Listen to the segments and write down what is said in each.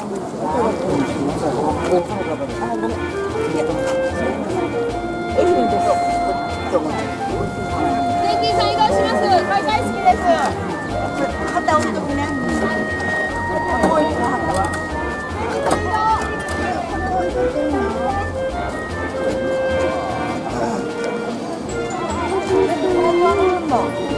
税金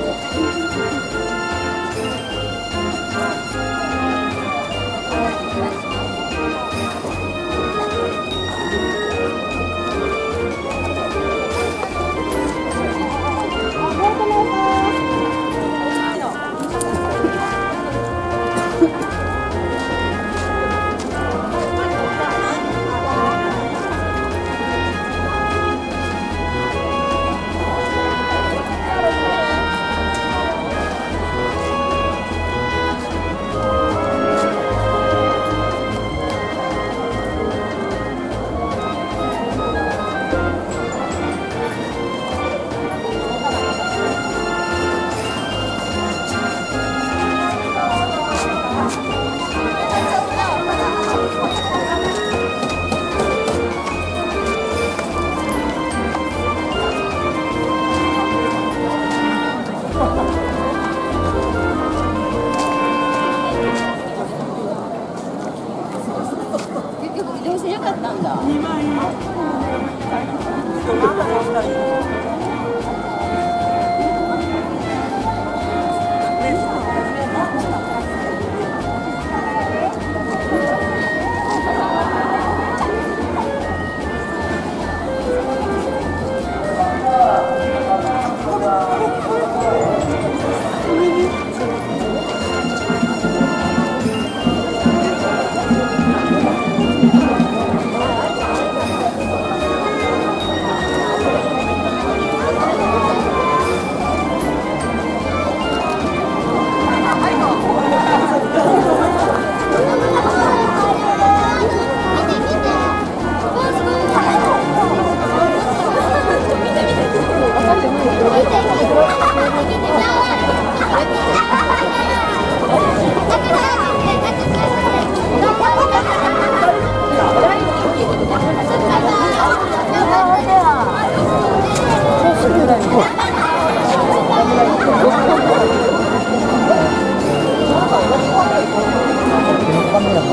2万円。カメラ